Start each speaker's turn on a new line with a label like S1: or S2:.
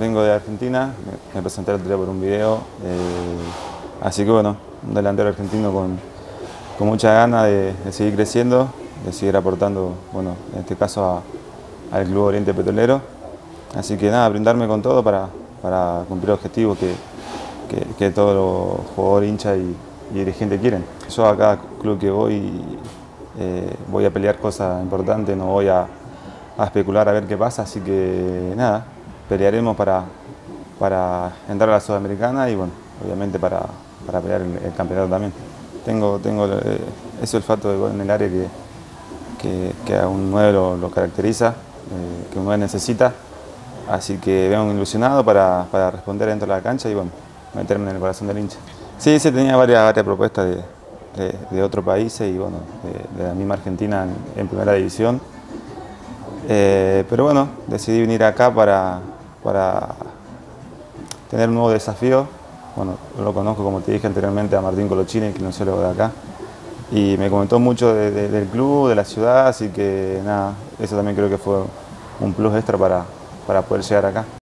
S1: vengo de Argentina, me, presenté el otro día por un video, eh, así que bueno, un delantero argentino con, con mucha ganas de, seguir creciendo, de seguir aportando, bueno, en este caso al Club Oriente Petrolero. Así que nada, brindarme con todo para, para cumplir objetivos que, que, todos los jugadores, hinchas y, dirigentes quieren. Yo a cada club que voy eh, voy a pelear cosas importantes, no voy a, especular a ver qué pasa, así que nada, pelearemos para, para entrar a la Sudamericana y bueno, obviamente para, para pelear el, campeonato también. Tengo, tengo eh, ese olfato de gol en el área que, que, que a un 9 lo, caracteriza, eh, que un 9 necesita, así que vengo ilusionado para, para responder dentro de la cancha y bueno, meterme en el corazón del hincha. Sí, se tenía varias, varias propuestas de, de, otros países y bueno, de, la misma Argentina en, en primera división. Eh, pero bueno, decidí venir acá para, para tener un nuevo desafío. Bueno, lo conozco, como te dije anteriormente, a Martín Colochini, que no sé lo de acá. Y me comentó mucho de, de, del club, de la ciudad, así que nada, eso también creo que fue un plus extra para, para poder llegar acá.